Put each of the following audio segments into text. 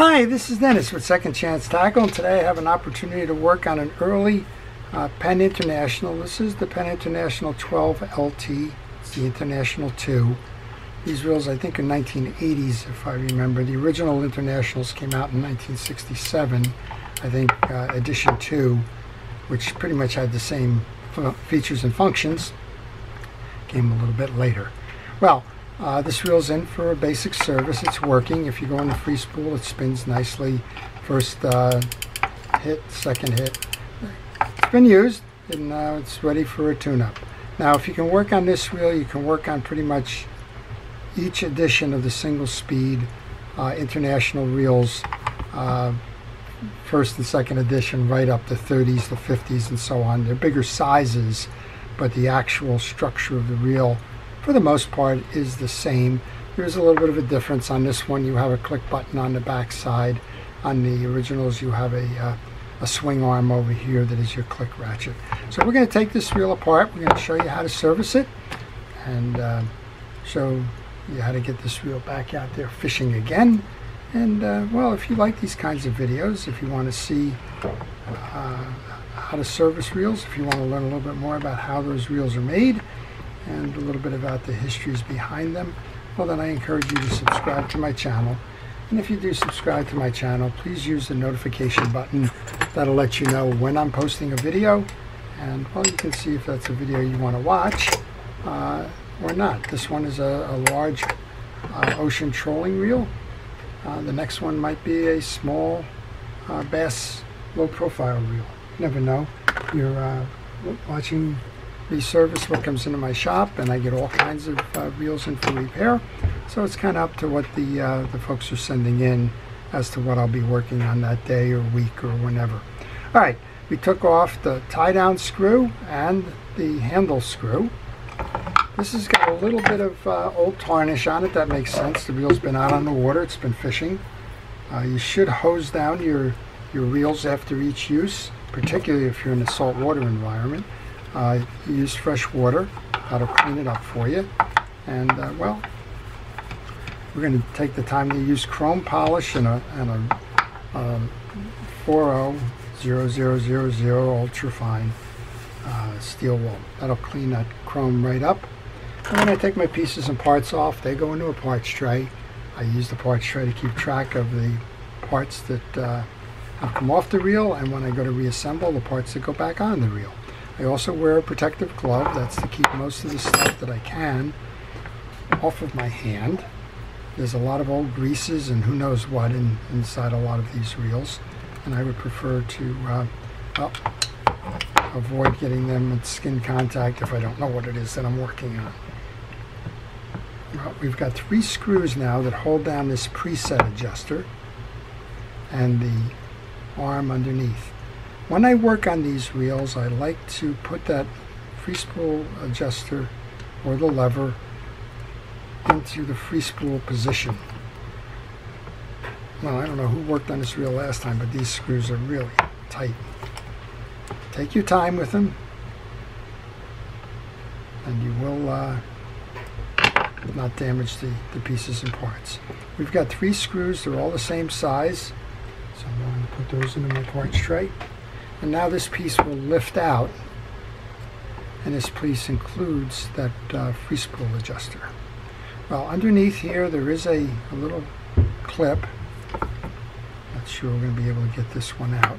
Hi, this is Dennis with Second Chance Tackle, and today I have an opportunity to work on an early uh, Penn International. This is the Penn International 12 LT. It's the International 2. These reels, I think, are 1980s, if I remember. The original Internationals came out in 1967. I think uh, edition 2, which pretty much had the same features and functions, came a little bit later. Well, uh, this reel's in for a basic service. It's working. If you go in the free spool, it spins nicely. First uh, hit, second hit. It's been used, and now it's ready for a tune-up. Now, if you can work on this reel, you can work on pretty much each edition of the single speed uh, international reels uh, first and second edition right up to 30s, the 50s, and so on. They're bigger sizes, but the actual structure of the reel, for the most part, is the same. There's a little bit of a difference on this one. You have a click button on the back side. On the originals, you have a, uh, a swing arm over here that is your click ratchet. So we're going to take this reel apart. We're going to show you how to service it and uh, show you how to get this reel back out there fishing again. And uh, well, if you like these kinds of videos, if you want to see uh, how to service reels, if you want to learn a little bit more about how those reels are made, and a little bit about the histories behind them, well then I encourage you to subscribe to my channel. And if you do subscribe to my channel, please use the notification button. That'll let you know when I'm posting a video. And well, you can see if that's a video you want to watch uh, or not. This one is a, a large uh, ocean trolling reel. Uh, the next one might be a small uh, bass low profile reel. Never know. You're uh, watching me service what comes into my shop and I get all kinds of uh, reels in for repair. So it's kind of up to what the, uh, the folks are sending in as to what I'll be working on that day or week or whenever. All right, we took off the tie down screw and the handle screw. This has got a little bit of uh, old tarnish on it. That makes sense. The reel's been out on the water. It's been fishing. Uh, you should hose down your, your reels after each use, particularly if you're in a saltwater environment. Uh, use fresh water. That'll clean it up for you. And, uh, well, we're going to take the time to use chrome polish and a, and a um, 40000 ultra fine uh, steel wool. That'll clean that chrome right up. And when I take my pieces and parts off, they go into a parts tray. I use the parts tray to keep track of the parts that uh, have come off the reel and when I go to reassemble the parts that go back on the reel. I also wear a protective glove. That's to keep most of the stuff that I can off of my hand. There's a lot of old greases and who knows what in, inside a lot of these reels. And I would prefer to uh, avoid getting them at skin contact if I don't know what it is that I'm working on. Well, we've got three screws now that hold down this preset adjuster and the arm underneath. When I work on these reels, I like to put that free spool adjuster or the lever into the free spool position. Well, I don't know who worked on this reel last time, but these screws are really tight. Take your time with them, and you will uh, not damage the, the pieces and parts. We've got three screws, they're all the same size. So I'm going to put those into my parts tray. And now this piece will lift out and this piece includes that uh, free spool adjuster. Well underneath here there is a, a little clip. Not sure we're going to be able to get this one out.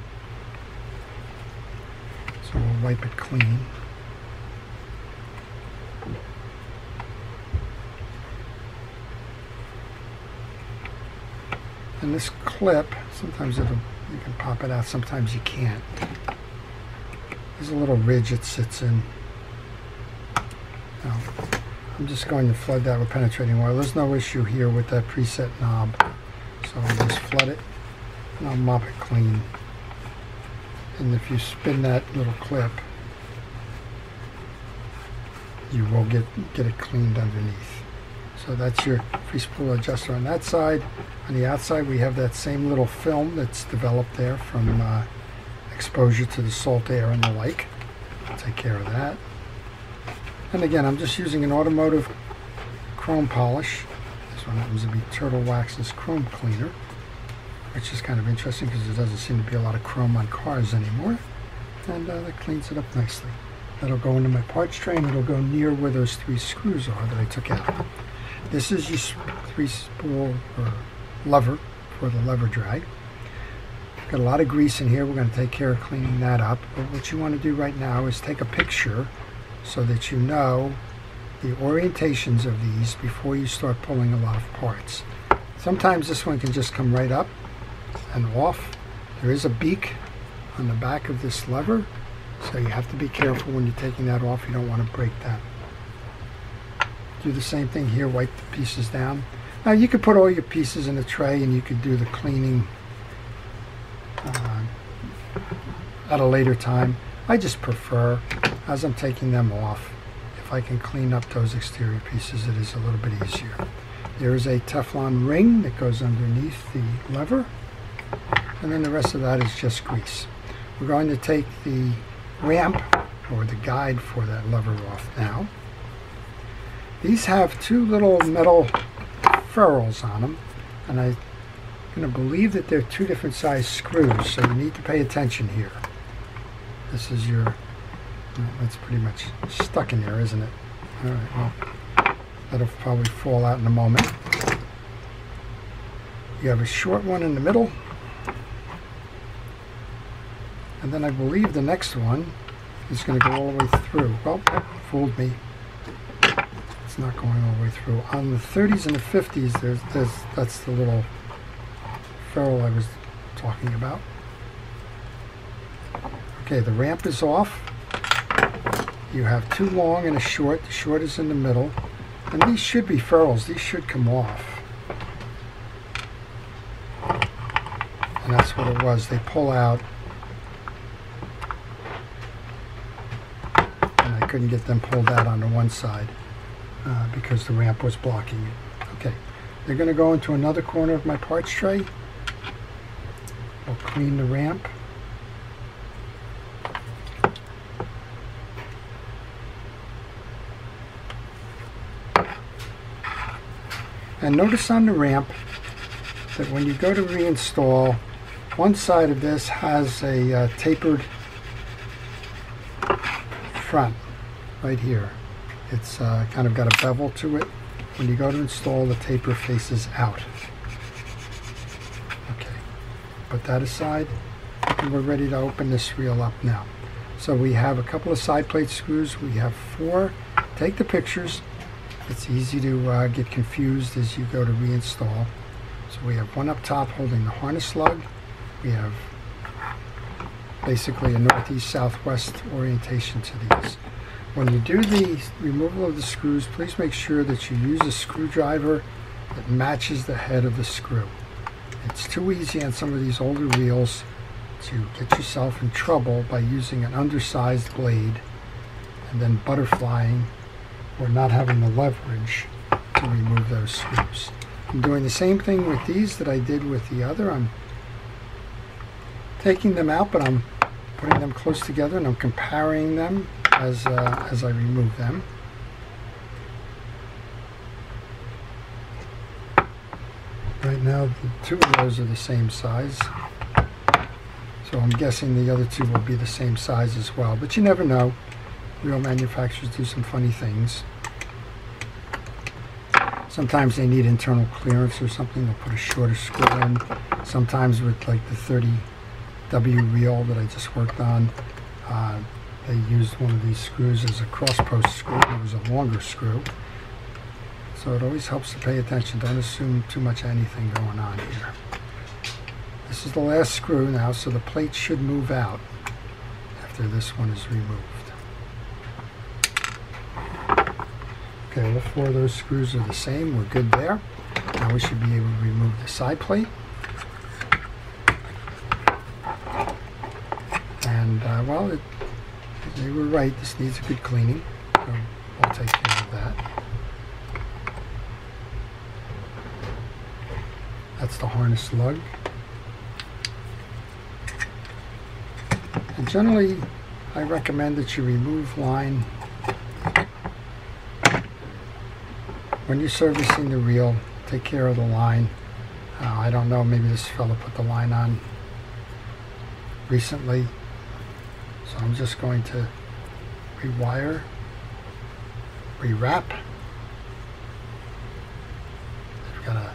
So we'll wipe it clean. And this clip, sometimes it'll, you can pop it out, sometimes you can't. There's a little ridge it sits in. Now, I'm just going to flood that with penetrating oil. There's no issue here with that preset knob. So I'll just flood it and I'll mop it clean. And if you spin that little clip, you will get, get it cleaned underneath. So that's your free spool adjuster on that side. On the outside we have that same little film that's developed there from uh, exposure to the salt air and the like. Take care of that. And again, I'm just using an automotive chrome polish. This one happens to be Turtle Wax's Chrome Cleaner. which is kind of interesting because there doesn't seem to be a lot of chrome on cars anymore. And uh, that cleans it up nicely. That'll go into my parts tray and it'll go near where those three screws are that I took out. This is your free spool or lever for the lever drag. Got a lot of grease in here. We're going to take care of cleaning that up. But what you want to do right now is take a picture so that you know the orientations of these before you start pulling a lot of parts. Sometimes this one can just come right up and off. There is a beak on the back of this lever, so you have to be careful when you're taking that off. You don't want to break that. Do the same thing here, wipe the pieces down. Now you could put all your pieces in a tray and you could do the cleaning uh, at a later time. I just prefer, as I'm taking them off, if I can clean up those exterior pieces, it is a little bit easier. There is a Teflon ring that goes underneath the lever, and then the rest of that is just grease. We're going to take the ramp, or the guide for that lever off now. These have two little metal ferrules on them, and I'm going to believe that they're two different size screws, so you need to pay attention here. This is your, well, that's pretty much stuck in there, isn't it? All right, well, that'll probably fall out in a moment. You have a short one in the middle, and then I believe the next one is going to go all the way through. Well, fooled me not going all the way through. On the 30s and the 50s, there's, there's that's the little ferrule I was talking about. Okay, the ramp is off. You have two long and a short. The short is in the middle. And these should be ferrules. These should come off. And that's what it was. They pull out. And I couldn't get them pulled out on the one side uh, because the ramp was blocking it. Okay, they're going to go into another corner of my parts tray. I'll clean the ramp. And notice on the ramp that when you go to reinstall, one side of this has a uh, tapered front right here. It's uh, kind of got a bevel to it. When you go to install, the taper faces out. Okay, put that aside, and we're ready to open this reel up now. So we have a couple of side plate screws. We have four. Take the pictures. It's easy to uh, get confused as you go to reinstall. So we have one up top holding the harness lug. We have basically a northeast-southwest orientation to these. When you do the removal of the screws, please make sure that you use a screwdriver that matches the head of the screw. It's too easy on some of these older wheels to get yourself in trouble by using an undersized blade and then butterflying or not having the leverage to remove those screws. I'm doing the same thing with these that I did with the other. I'm taking them out, but I'm putting them close together and I'm comparing them as, uh, as I remove them. Right now, the two of those are the same size. So I'm guessing the other two will be the same size as well. But you never know. Reel manufacturers do some funny things. Sometimes they need internal clearance or something. They'll put a shorter screw in. Sometimes with like the 30W reel that I just worked on, uh, they used one of these screws as a cross post screw. It was a longer screw. So it always helps to pay attention. Don't assume too much anything going on here. This is the last screw now, so the plate should move out after this one is removed. Okay, all four of those screws are the same. We're good there. Now we should be able to remove the side plate. And, uh, well, it they were right, this needs a good cleaning. So I'll take care of that. That's the harness lug. And generally, I recommend that you remove line when you're servicing the reel. Take care of the line. Uh, I don't know, maybe this fella put the line on recently. I'm just going to rewire, rewrap. I've got a,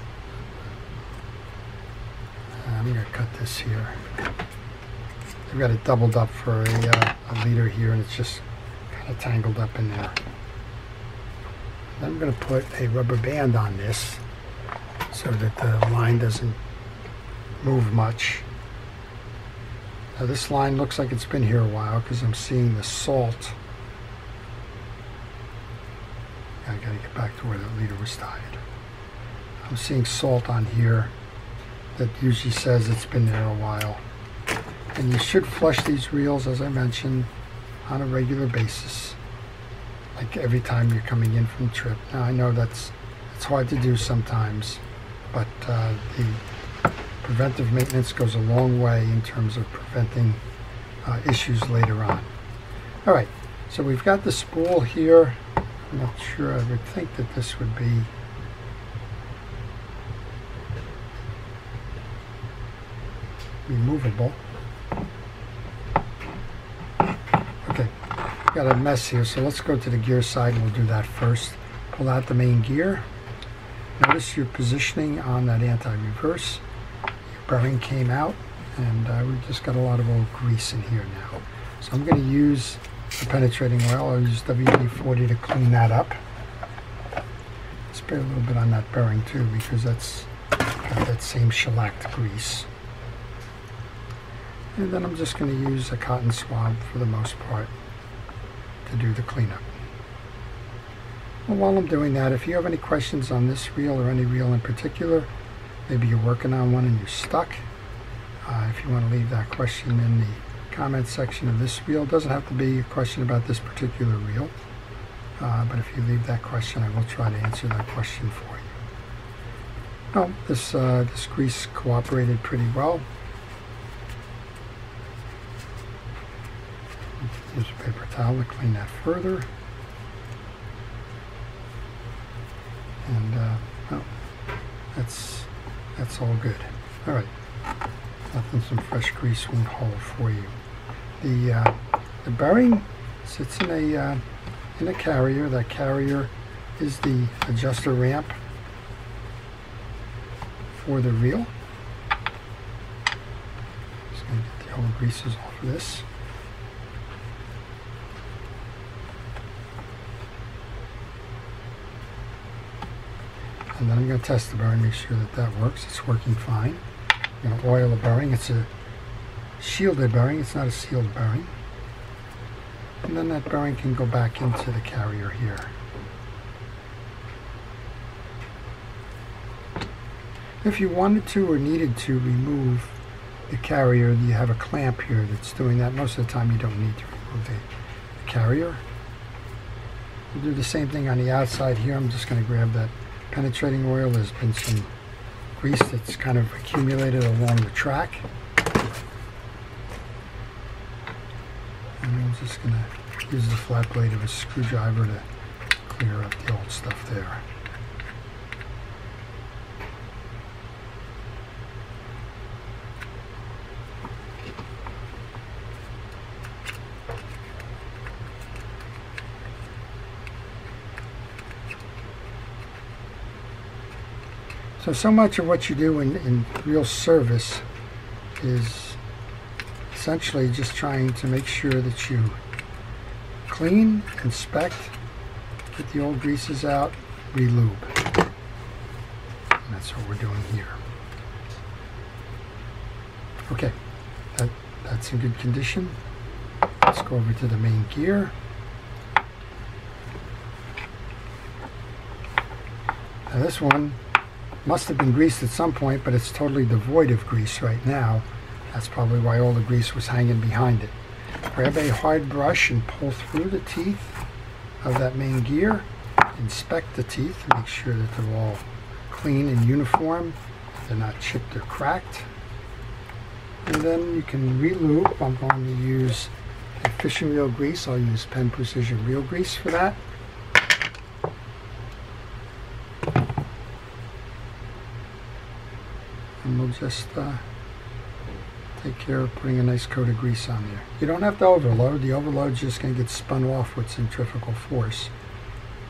I'm going to cut this here. I've got it doubled up for a, uh, a leader here and it's just kind of tangled up in there. I'm going to put a rubber band on this so that the line doesn't move much. Now this line looks like it's been here a while because I'm seeing the salt. I gotta get back to where the leader was tied. I'm seeing salt on here that usually says it's been there a while. And you should flush these reels, as I mentioned, on a regular basis. Like every time you're coming in from trip. Now I know that's it's hard to do sometimes, but uh, the preventive maintenance goes a long way in terms of preventing uh, issues later on. All right, so we've got the spool here. I'm not sure, I would think that this would be removable. Okay, got a mess here, so let's go to the gear side and we'll do that first. Pull out the main gear. Notice your positioning on that anti-reverse bearing came out and uh, we've just got a lot of old grease in here now. So I'm going to use the penetrating oil. I'll use WD-40 to clean that up. Spray a little bit on that bearing too because that's that same shellacked grease. And then I'm just going to use a cotton swab for the most part to do the cleanup. Well, while I'm doing that, if you have any questions on this reel or any reel in particular, maybe you're working on one and you're stuck. Uh, if you want to leave that question in the comment section of this reel, it doesn't have to be a question about this particular reel, uh, but if you leave that question, I will try to answer that question for you. Well, this, uh, this grease cooperated pretty well. Use a paper towel to clean that further. And, uh, well, that's that's all good. All right, nothing some fresh grease won't hold for you. The uh, the bearing sits in a uh, in a carrier. That carrier is the adjuster ramp for the reel. Just gonna get the old greases off of this. And then I'm going to test the bearing, make sure that that works. It's working fine. I'm going to oil the bearing. It's a shielded bearing. It's not a sealed bearing. And then that bearing can go back into the carrier here. If you wanted to or needed to remove the carrier, you have a clamp here that's doing that. Most of the time you don't need to remove the, the carrier. We'll do the same thing on the outside here. I'm just going to grab that penetrating oil. There's been some grease that's kind of accumulated along the track. And I'm just going to use the flat blade of a screwdriver to clear up the old stuff there. So, so much of what you do in, in reel service is essentially just trying to make sure that you clean, inspect, get the old greases out, relube. That's what we're doing here. Okay, that, that's in good condition. Let's go over to the main gear. Now this one must have been greased at some point, but it's totally devoid of grease right now. That's probably why all the grease was hanging behind it. Grab a hard brush and pull through the teeth of that main gear. Inspect the teeth, make sure that they're all clean and uniform. They're not chipped or cracked. And then you can re-lube. I'm going to use fishing reel grease. I'll use Penn Precision Reel Grease for that. Just uh, take care of putting a nice coat of grease on there. You don't have to overload. The overload's just going to get spun off with centrifugal force.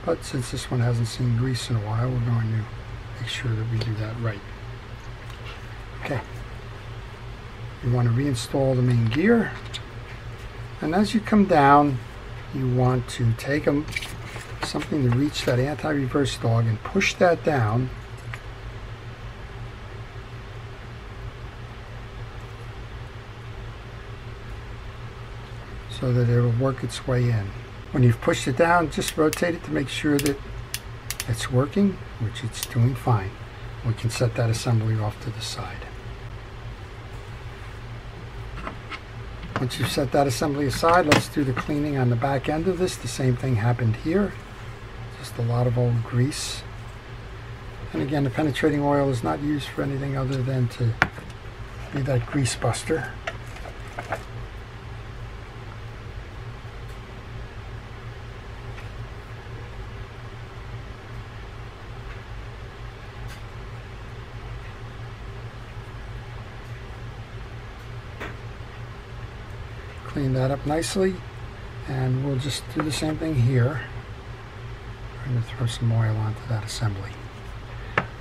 But since this one hasn't seen grease in a while, we're going to make sure that we do that right. Okay. You want to reinstall the main gear. And as you come down, you want to take a, something to reach that anti-reverse dog and push that down so that it will work its way in. When you've pushed it down, just rotate it to make sure that it's working, which it's doing fine. We can set that assembly off to the side. Once you've set that assembly aside, let's do the cleaning on the back end of this. The same thing happened here. Just a lot of old grease. And again, the penetrating oil is not used for anything other than to be that grease buster. Clean that up nicely and we'll just do the same thing here. I'm going to throw some oil onto that assembly.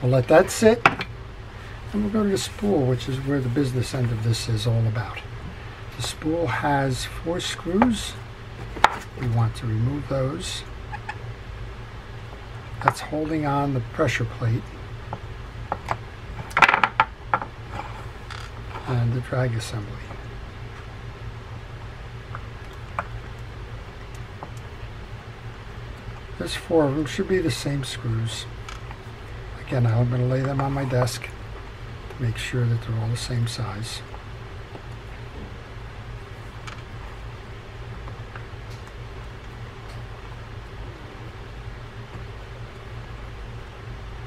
We'll let that sit and we'll go to the spool which is where the business end of this is all about. The spool has four screws. We want to remove those. That's holding on the pressure plate and the drag assembly. There's four of them, should be the same screws. Again, I'm going to lay them on my desk to make sure that they're all the same size.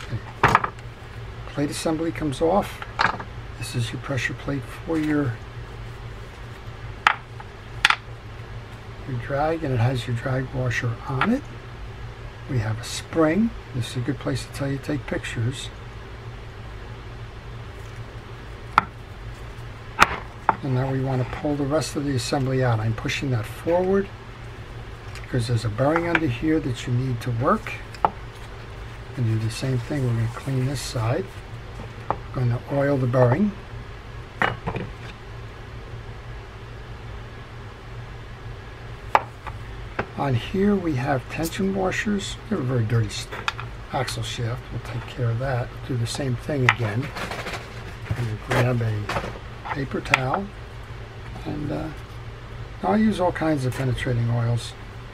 Okay. Plate assembly comes off. This is your pressure plate for your your drag and it has your drag washer on it. We have a spring. This is a good place to tell you to take pictures. And now we want to pull the rest of the assembly out. I'm pushing that forward because there's a bearing under here that you need to work. And do the same thing. We're going to clean this side. We're going to oil the bearing. On here we have tension washers. They're a very dirty axle shaft. We'll take care of that. Do the same thing again. And grab a paper towel. And uh, I'll use all kinds of penetrating oils.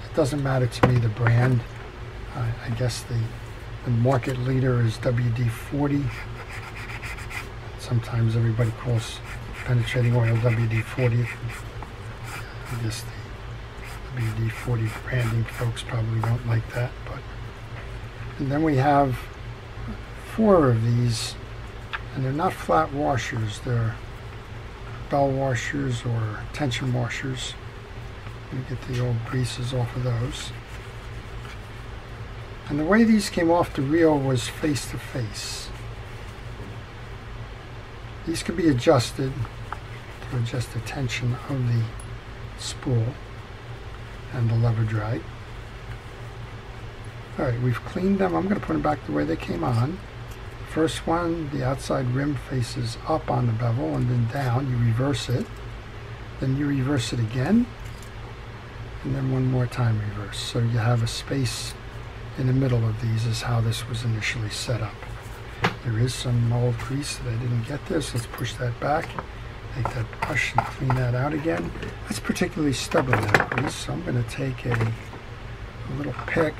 It doesn't matter to me the brand. I guess the, the market leader is WD-40. Sometimes everybody calls penetrating oil WD-40. I guess WD-40 branding folks probably don't like that, but and then we have four of these, and they're not flat washers, they're bell washers or tension washers. Me get the old greases off of those. And the way these came off the reel was face to face. These could be adjusted to adjust the tension of the spool and the lever drag. Alright, we've cleaned them. I'm going to put them back the way they came on. First one, the outside rim faces up on the bevel and then down. You reverse it. Then you reverse it again. And then one more time reverse. So you have a space in the middle of these is how this was initially set up. There is some old grease that I didn't get so let's push that back. Take that brush and clean that out again. That's particularly stubborn, that grease, so I'm going to take a, a little pick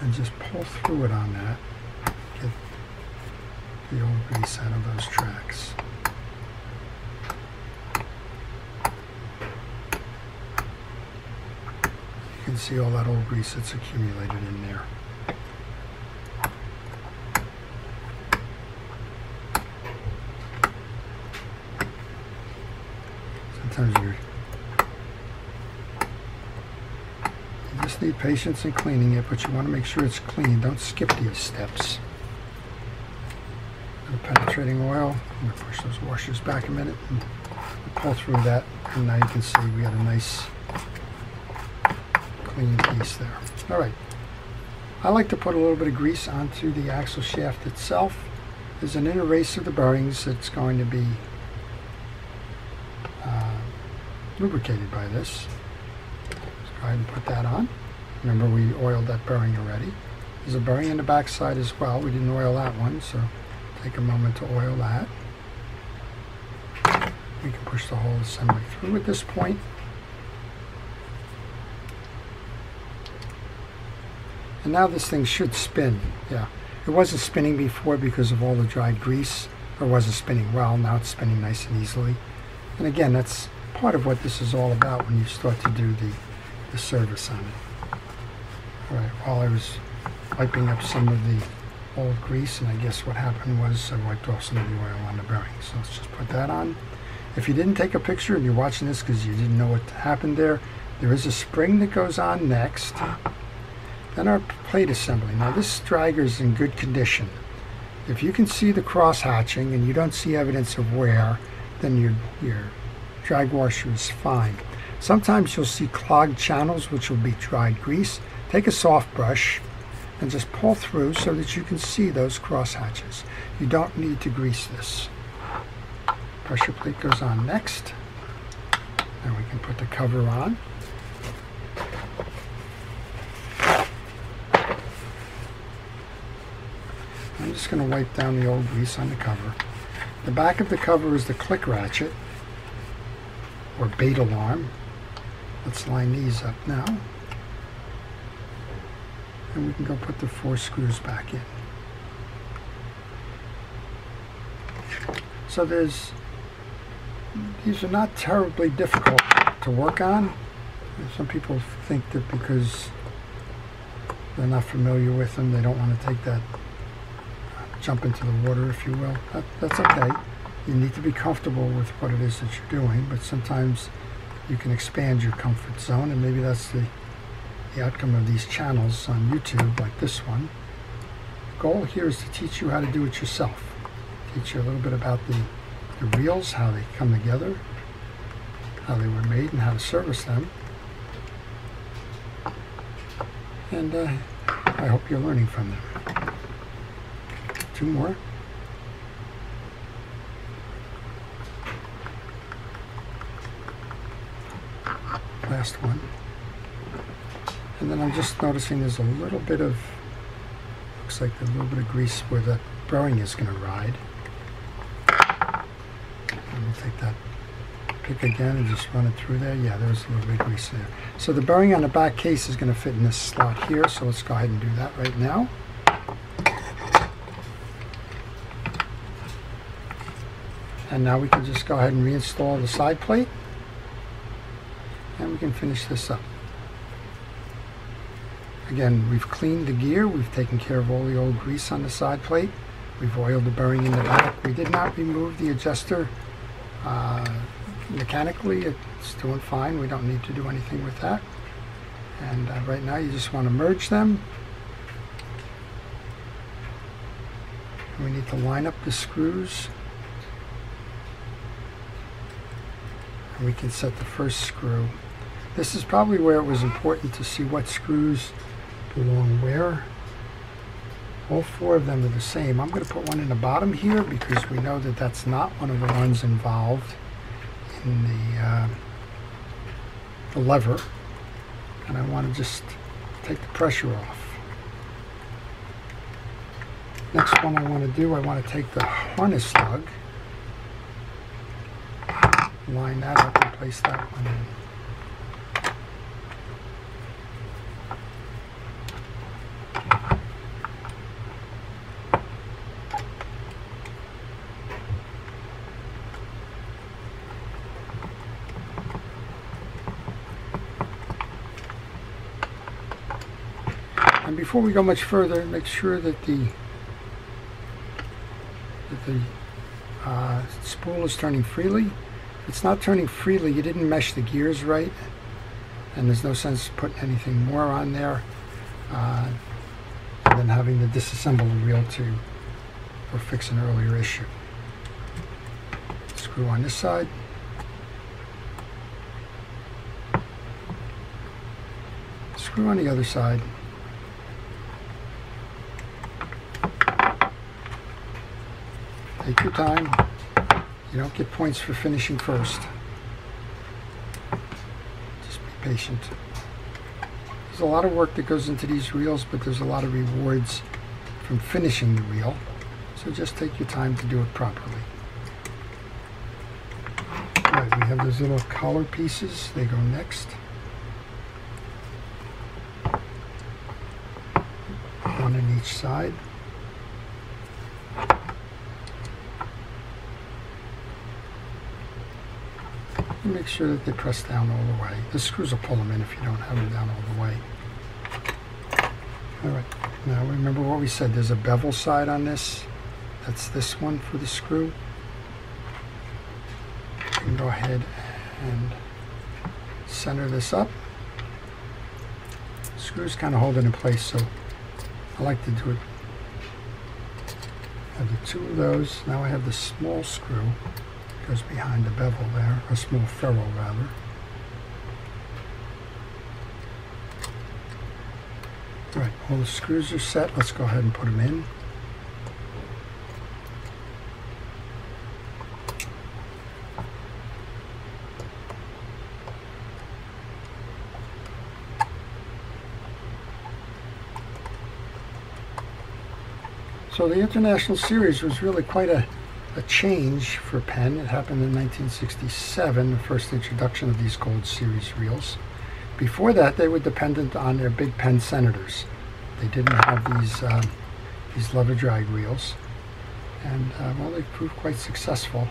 and just pull through it on that. Get the old grease out of those tracks. You can see all that old grease that's accumulated in there. You you just need patience in cleaning it, but you want to make sure it's clean. Don't skip these steps. The penetrating oil. I'm going to push those washers back a minute and pull through that. And now you can see we got a nice clean piece there. All right. I like to put a little bit of grease onto the axle shaft itself. There's an inner race of the bearings that's going to be uh, lubricated by this. Let's go ahead and put that on. Remember we oiled that bearing already. There's a bearing in the back side as well. We didn't oil that one, so take a moment to oil that. We can push the whole assembly through at this point. And now this thing should spin. Yeah, it wasn't spinning before because of all the dried grease. Or wasn't spinning well. Now it's spinning nice and easily. And again, that's part of what this is all about when you start to do the, the service on it. All right, while I was wiping up some of the old grease, and I guess what happened was I wiped off some of the oil on the bearing. So let's just put that on. If you didn't take a picture and you're watching this because you didn't know what happened there, there is a spring that goes on next. Then our plate assembly. Now this dragger is in good condition. If you can see the cross hatching and you don't see evidence of wear, then your, your drag washer is fine. Sometimes you'll see clogged channels which will be dried grease. Take a soft brush and just pull through so that you can see those cross hatches. You don't need to grease this. Pressure plate goes on next. And we can put the cover on. I'm just going to wipe down the old grease on the cover. The back of the cover is the click ratchet or bait alarm. Let's line these up now. And we can go put the four screws back in. So there's, these are not terribly difficult to work on. Some people think that because they're not familiar with them, they don't want to take that uh, jump into the water, if you will. That, that's okay. You need to be comfortable with what it is that you're doing, but sometimes you can expand your comfort zone, and maybe that's the, the outcome of these channels on YouTube, like this one. The goal here is to teach you how to do it yourself. Teach you a little bit about the, the reels, how they come together, how they were made, and how to service them. And uh, I hope you're learning from them two more. Last one. And then I'm just noticing there's a little bit of, looks like a little bit of grease where the bearing is going to ride. And we'll take that pick again and just run it through there. Yeah, there's a little bit of grease there. So the bearing on the back case is going to fit in this slot here, so let's go ahead and do that right now. And now we can just go ahead and reinstall the side plate. Can finish this up. Again, we've cleaned the gear. We've taken care of all the old grease on the side plate. We've oiled the bearing in the back. We did not remove the adjuster uh, mechanically. It's doing fine. We don't need to do anything with that. And uh, right now you just want to merge them. We need to line up the screws and we can set the first screw. This is probably where it was important to see what screws belong where. All four of them are the same. I'm going to put one in the bottom here because we know that that's not one of the ones involved in the, uh, the lever. And I want to just take the pressure off. Next one I want to do, I want to take the harness lug line that up and place that one in. Before we go much further, make sure that the that the uh, spool is turning freely If it's not turning freely. You didn't mesh the gears right. And there's no sense putting anything more on there. Uh, then having to disassemble the reel to or fix an earlier issue. Screw on this side. Screw on the other side. Take your time. You don't get points for finishing first. Just be patient. There's a lot of work that goes into these reels, but there's a lot of rewards from finishing the reel. So just take your time to do it properly. Right, we have those little collar pieces. They go next. One on each side. Make sure that they press down all the way. The screws will pull them in if you don't have them down all the way. All right, now remember what we said. There's a bevel side on this. That's this one for the screw. Can go ahead and center this up. Screws kind of hold it in place, so I like to do it. I have the two of those. Now I have the small screw goes behind the bevel there, a small ferrule rather. All right, all the screws are set. Let's go ahead and put them in. So the International Series was really quite a a change for Penn. It happened in 1967, the first introduction of these Gold Series reels. Before that, they were dependent on their Big Penn Senators. They didn't have these um, these lever drag reels, and uh, well, they proved quite successful.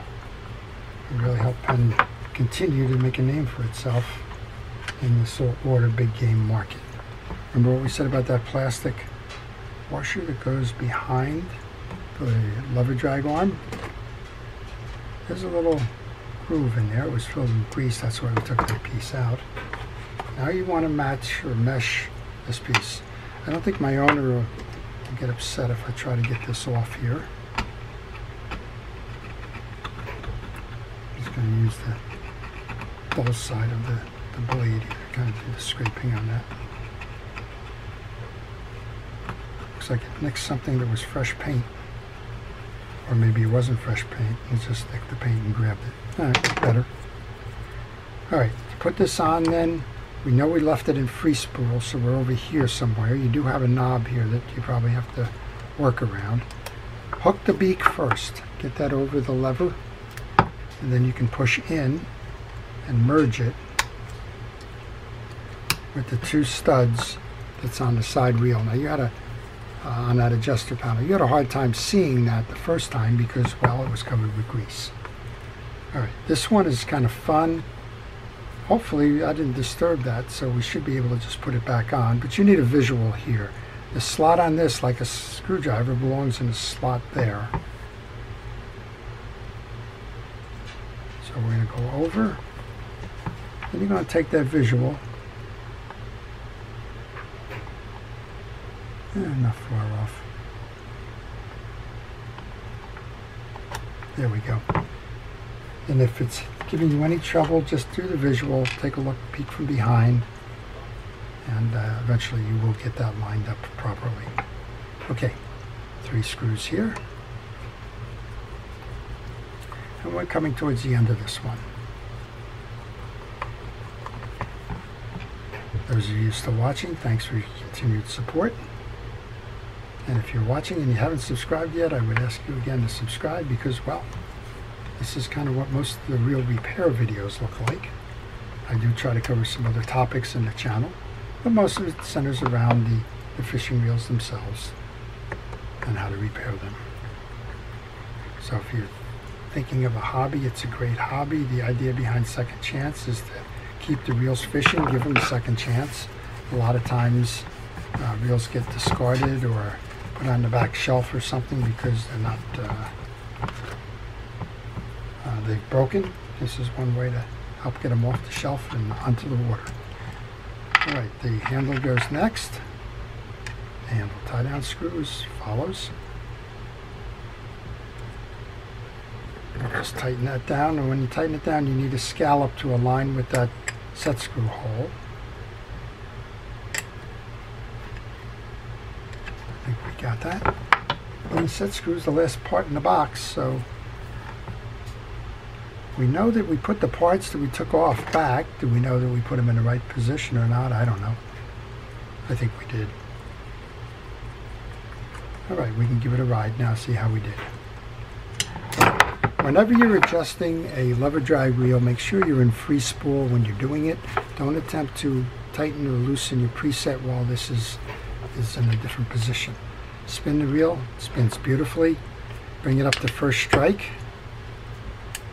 It really helped Penn continue to make a name for itself in the saltwater big game market. Remember what we said about that plastic washer that goes behind the lever drag arm? There's a little groove in there. It was filled with grease. That's why we took that piece out. Now you want to match or mesh this piece. I don't think my owner will get upset if I try to get this off here. I'm just going to use the dull side of the, the blade here kind of do the scraping on that. Looks like it nicked something that was fresh paint. Or maybe it wasn't fresh paint. It just stick the paint and grabbed it. All right, better. All right, to put this on then, we know we left it in free spool, so we're over here somewhere. You do have a knob here that you probably have to work around. Hook the beak first. Get that over the lever, and then you can push in and merge it with the two studs that's on the side wheel. Now you gotta uh, on that adjuster panel. You had a hard time seeing that the first time because, well, it was covered with grease. All right, this one is kind of fun. Hopefully I didn't disturb that, so we should be able to just put it back on, but you need a visual here. The slot on this, like a screwdriver, belongs in a slot there. So we're going to go over, and you're going to take that visual Yeah, not far off. There we go. And if it's giving you any trouble, just do the visual, take a look, peek from behind, and uh, eventually you will get that lined up properly. Okay, three screws here. And we're coming towards the end of this one. Those of you still watching, thanks for your continued support. And if you're watching and you haven't subscribed yet, I would ask you again to subscribe because, well, this is kind of what most of the reel repair videos look like. I do try to cover some other topics in the channel, but most of it centers around the, the fishing reels themselves and how to repair them. So if you're thinking of a hobby, it's a great hobby. The idea behind Second Chance is to keep the reels fishing, give them a second chance. A lot of times uh, reels get discarded or put on the back shelf or something because they're not, uh, uh, they've broken. This is one way to help get them off the shelf and onto the water. All right, the handle goes next. The handle tie down screws follows. Just tighten that down, and when you tighten it down, you need a scallop to align with that set screw hole. I that. And the set screw is the last part in the box, so we know that we put the parts that we took off back. Do we know that we put them in the right position or not? I don't know. I think we did. All right, we can give it a ride now, see how we did. Whenever you're adjusting a lever drag reel, make sure you're in free spool when you're doing it. Don't attempt to tighten or loosen your preset while this is, is in a different position. Spin the reel, spins beautifully. Bring it up to first strike.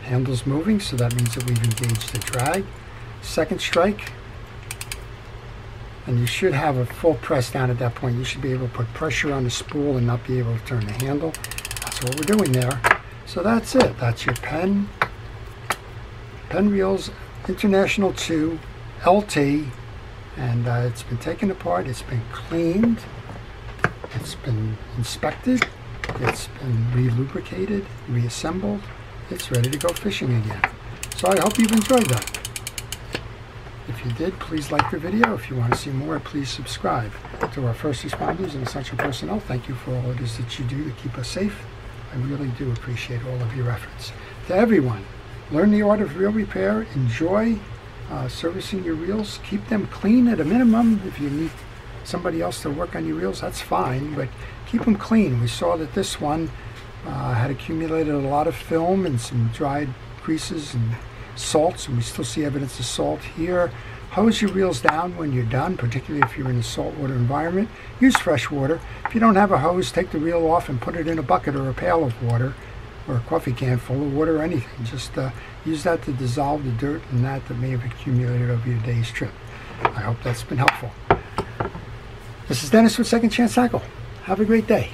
Handle's moving, so that means that we've engaged the drag. Second strike, and you should have a full press down at that point. You should be able to put pressure on the spool and not be able to turn the handle. That's what we're doing there. So that's it. That's your Penn, Penn Reels International 2 LT. And uh, it's been taken apart. It's been cleaned. It's been inspected. It's been re-lubricated, reassembled. It's ready to go fishing again. So I hope you've enjoyed that. If you did, please like the video. If you want to see more, please subscribe. To our first responders and essential personnel, thank you for all it is that you do to keep us safe. I really do appreciate all of your efforts. To everyone, learn the art of reel repair. Enjoy uh, servicing your reels. Keep them clean at a minimum. If you need somebody else to work on your reels, that's fine, but keep them clean. We saw that this one uh, had accumulated a lot of film and some dried greases and salts, and we still see evidence of salt here. Hose your reels down when you're done, particularly if you're in a saltwater environment. Use fresh water. If you don't have a hose, take the reel off and put it in a bucket or a pail of water or a coffee can full of water or anything. Just uh, use that to dissolve the dirt and that that may have accumulated over your day's trip. I hope that's been helpful. This is Dennis with Second Chance Tackle. Have a great day.